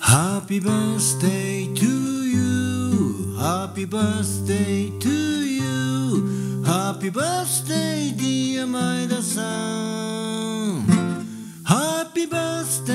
Happy birthday to you. Happy birthday to you. Happy birthday, dear Maida-san. Happy birthday.